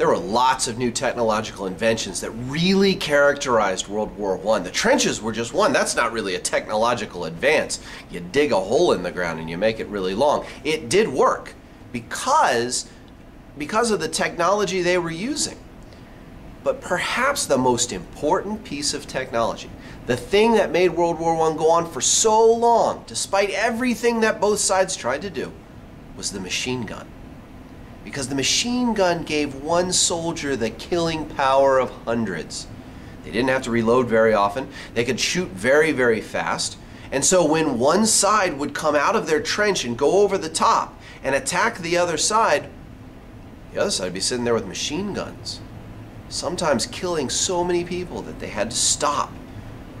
there were lots of new technological inventions that really characterized World War I. The trenches were just one. That's not really a technological advance. You dig a hole in the ground and you make it really long. It did work because, because of the technology they were using. But perhaps the most important piece of technology, the thing that made World War I go on for so long, despite everything that both sides tried to do, was the machine gun because the machine gun gave one soldier the killing power of hundreds. They didn't have to reload very often. They could shoot very, very fast. And so when one side would come out of their trench and go over the top and attack the other side, the other side would be sitting there with machine guns, sometimes killing so many people that they had to stop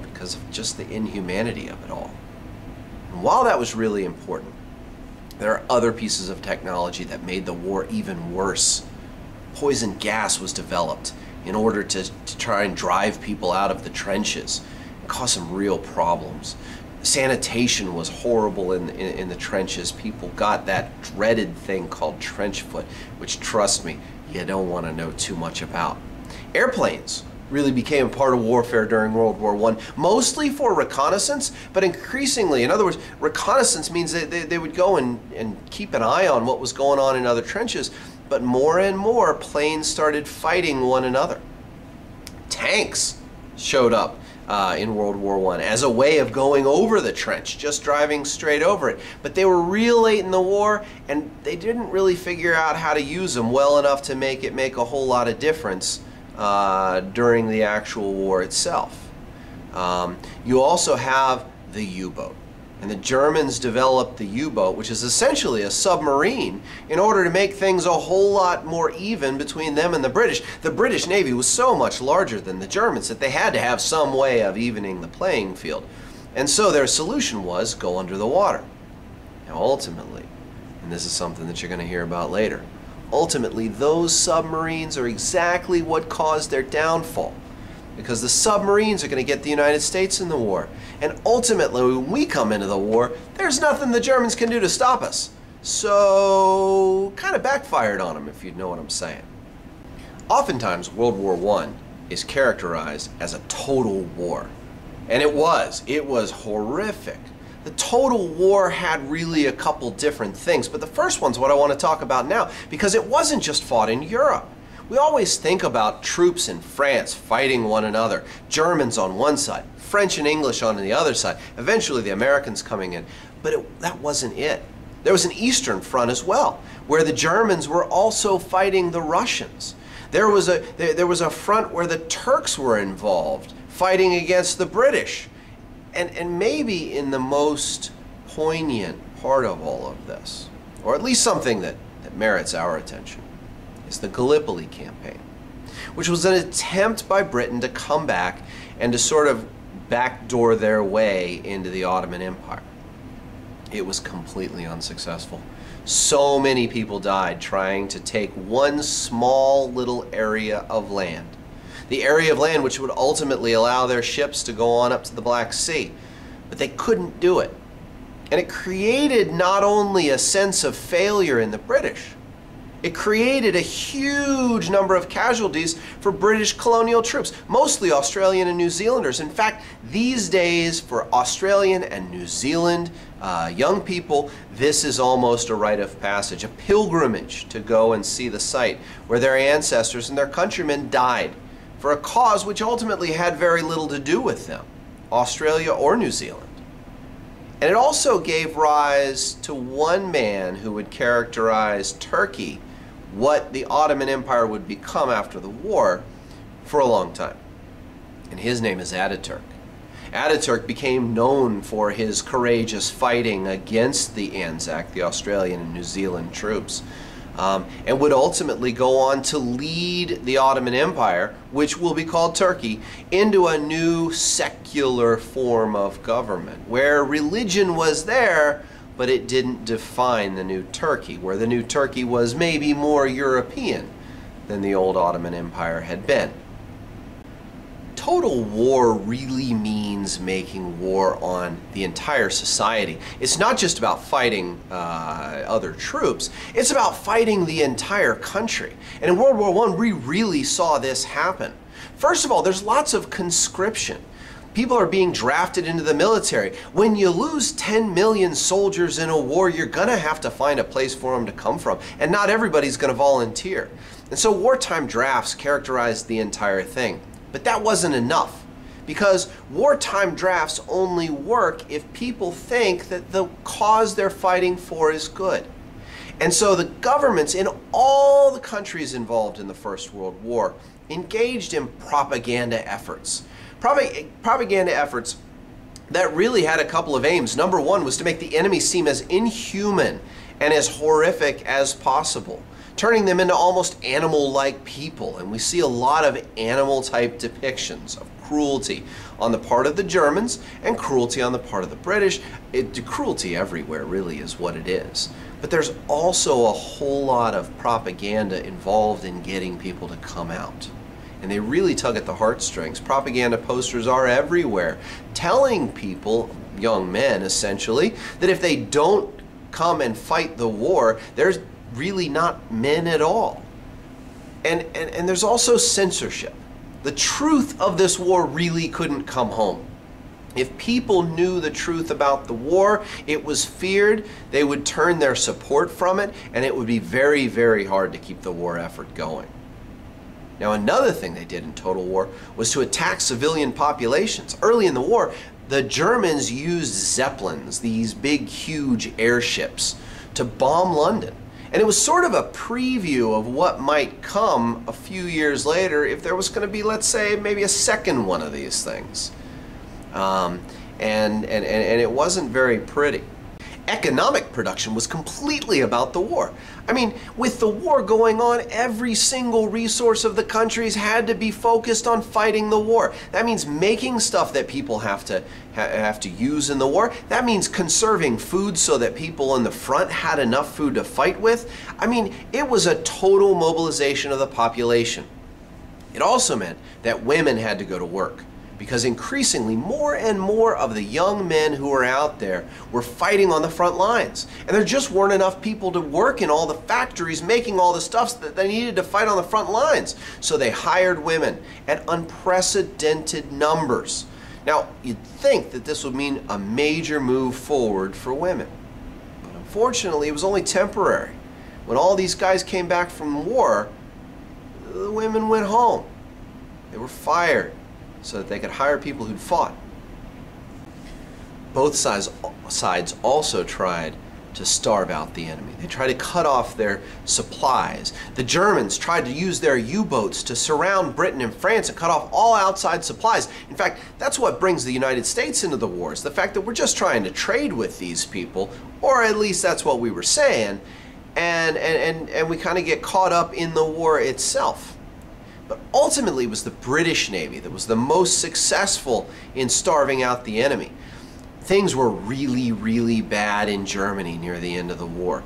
because of just the inhumanity of it all. And while that was really important, there are other pieces of technology that made the war even worse. Poison gas was developed in order to, to try and drive people out of the trenches. It caused some real problems. Sanitation was horrible in, in, in the trenches. People got that dreaded thing called trench foot, which, trust me, you don't want to know too much about. Airplanes really became a part of warfare during World War I, mostly for reconnaissance, but increasingly, in other words, reconnaissance means that they, they would go and, and keep an eye on what was going on in other trenches, but more and more planes started fighting one another. Tanks showed up uh, in World War I as a way of going over the trench, just driving straight over it. But they were real late in the war, and they didn't really figure out how to use them well enough to make it make a whole lot of difference uh, during the actual war itself. Um, you also have the U-boat. And the Germans developed the U-boat, which is essentially a submarine, in order to make things a whole lot more even between them and the British. The British Navy was so much larger than the Germans that they had to have some way of evening the playing field. And so their solution was go under the water. Now ultimately, and this is something that you're going to hear about later, ultimately those submarines are exactly what caused their downfall because the submarines are going to get the United States in the war. And ultimately, when we come into the war, there's nothing the Germans can do to stop us. So, kind of backfired on them, if you know what I'm saying. Oftentimes, World War I is characterized as a total war. And it was. It was horrific. The total war had really a couple different things, but the first one's what I want to talk about now because it wasn't just fought in Europe. We always think about troops in France fighting one another, Germans on one side, French and English on the other side, eventually the Americans coming in. But it, that wasn't it. There was an Eastern Front as well, where the Germans were also fighting the Russians. There was a, there, there was a front where the Turks were involved, fighting against the British and, and maybe in the most poignant part of all of this, or at least something that, that merits our attention, is the Gallipoli campaign, which was an attempt by Britain to come back and to sort of backdoor their way into the Ottoman Empire. It was completely unsuccessful. So many people died trying to take one small little area of land the area of land which would ultimately allow their ships to go on up to the Black Sea. But they couldn't do it. And it created not only a sense of failure in the British, it created a huge number of casualties for British colonial troops, mostly Australian and New Zealanders. In fact, these days for Australian and New Zealand uh, young people, this is almost a rite of passage, a pilgrimage to go and see the site where their ancestors and their countrymen died for a cause which ultimately had very little to do with them, Australia or New Zealand. And it also gave rise to one man who would characterize Turkey, what the Ottoman Empire would become after the war, for a long time. And his name is Ataturk. Ataturk became known for his courageous fighting against the Anzac, the Australian and New Zealand troops um, and would ultimately go on to lead the Ottoman Empire, which will be called Turkey, into a new secular form of government, where religion was there, but it didn't define the new Turkey, where the new Turkey was maybe more European than the old Ottoman Empire had been. Total war really means making war on the entire society. It's not just about fighting uh, other troops, it's about fighting the entire country. And in World War I, we really saw this happen. First of all, there's lots of conscription. People are being drafted into the military. When you lose 10 million soldiers in a war, you're going to have to find a place for them to come from. And not everybody's going to volunteer. And so wartime drafts characterized the entire thing. But that wasn't enough. Because wartime drafts only work if people think that the cause they're fighting for is good. And so the governments in all the countries involved in the First World War engaged in propaganda efforts propaganda efforts that really had a couple of aims. Number one was to make the enemy seem as inhuman and as horrific as possible, turning them into almost animal like people. And we see a lot of animal type depictions of cruelty on the part of the Germans and cruelty on the part of the British. It, cruelty everywhere, really, is what it is. But there's also a whole lot of propaganda involved in getting people to come out and they really tug at the heartstrings. Propaganda posters are everywhere, telling people, young men essentially, that if they don't come and fight the war, there's really not men at all. And, and, and there's also censorship. The truth of this war really couldn't come home. If people knew the truth about the war, it was feared, they would turn their support from it, and it would be very, very hard to keep the war effort going. Now, another thing they did in Total War was to attack civilian populations. Early in the war, the Germans used Zeppelins, these big, huge airships, to bomb London. And it was sort of a preview of what might come a few years later if there was going to be, let's say, maybe a second one of these things. Um, and, and, and it wasn't very pretty economic production was completely about the war. I mean, with the war going on, every single resource of the countries had to be focused on fighting the war. That means making stuff that people have to ha have to use in the war. That means conserving food so that people in the front had enough food to fight with. I mean, it was a total mobilization of the population. It also meant that women had to go to work because increasingly more and more of the young men who are out there were fighting on the front lines. And there just weren't enough people to work in all the factories making all the stuffs that they needed to fight on the front lines. So they hired women at unprecedented numbers. Now, you'd think that this would mean a major move forward for women. But unfortunately, it was only temporary. When all these guys came back from war, the women went home. They were fired so that they could hire people who'd fought. Both sides, sides also tried to starve out the enemy. They tried to cut off their supplies. The Germans tried to use their U-boats to surround Britain and France and cut off all outside supplies. In fact, that's what brings the United States into the wars, the fact that we're just trying to trade with these people, or at least that's what we were saying, and, and, and, and we kind of get caught up in the war itself. But ultimately, it was the British Navy that was the most successful in starving out the enemy. Things were really, really bad in Germany near the end of the war.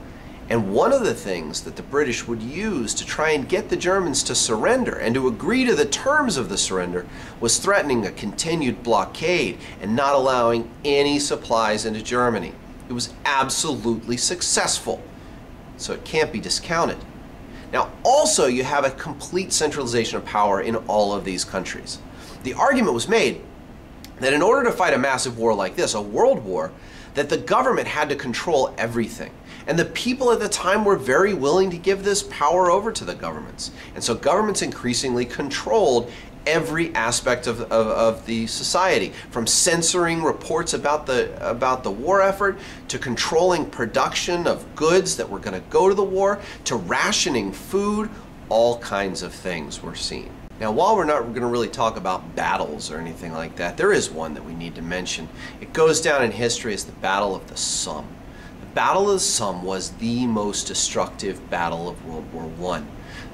And one of the things that the British would use to try and get the Germans to surrender and to agree to the terms of the surrender was threatening a continued blockade and not allowing any supplies into Germany. It was absolutely successful, so it can't be discounted. Now, also, you have a complete centralization of power in all of these countries. The argument was made that in order to fight a massive war like this, a world war, that the government had to control everything. And the people at the time were very willing to give this power over to the governments. And so governments increasingly controlled every aspect of, of, of, the society, from censoring reports about the, about the war effort, to controlling production of goods that were going to go to the war, to rationing food, all kinds of things were seen. Now, while we're not going to really talk about battles or anything like that, there is one that we need to mention. It goes down in history as the Battle of the Somme. Battle of the Somme was the most destructive battle of World War I.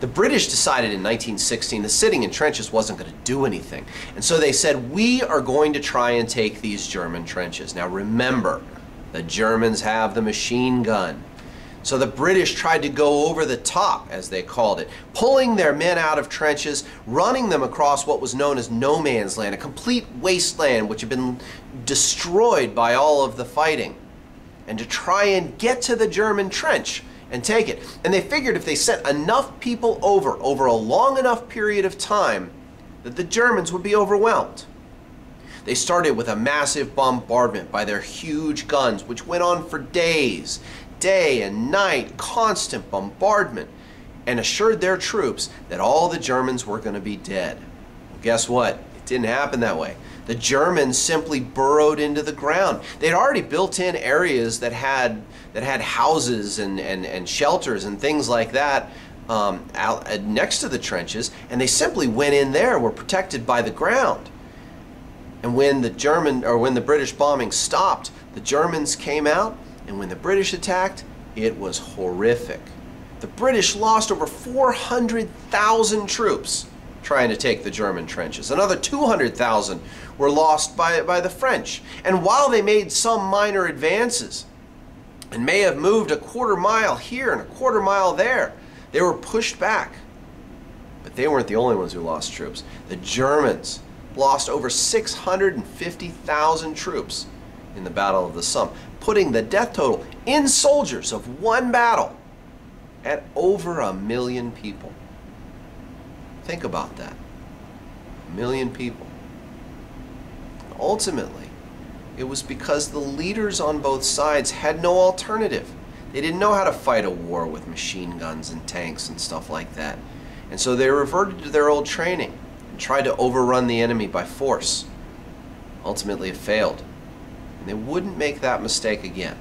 The British decided in 1916 that sitting in trenches wasn't going to do anything. And so they said, we are going to try and take these German trenches. Now remember, the Germans have the machine gun. So the British tried to go over the top, as they called it, pulling their men out of trenches, running them across what was known as no man's land, a complete wasteland which had been destroyed by all of the fighting, and to try and get to the German trench and take it. And they figured if they sent enough people over, over a long enough period of time, that the Germans would be overwhelmed. They started with a massive bombardment by their huge guns, which went on for days day and night, constant bombardment, and assured their troops that all the Germans were going to be dead. Well, guess what? It didn't happen that way. The Germans simply burrowed into the ground. They'd already built in areas that had that had houses and, and, and shelters and things like that um, out uh, next to the trenches, and they simply went in there, were protected by the ground. And when the German or when the British bombing stopped, the Germans came out and when the British attacked, it was horrific. The British lost over 400,000 troops trying to take the German trenches. Another 200,000 were lost by, by the French. And while they made some minor advances and may have moved a quarter mile here and a quarter mile there, they were pushed back. But they weren't the only ones who lost troops. The Germans lost over 650,000 troops in the Battle of the Somme putting the death total in soldiers of one battle at over a million people. Think about that. A million people. Ultimately, it was because the leaders on both sides had no alternative. They didn't know how to fight a war with machine guns and tanks and stuff like that. And so they reverted to their old training and tried to overrun the enemy by force. Ultimately, it failed and they wouldn't make that mistake again.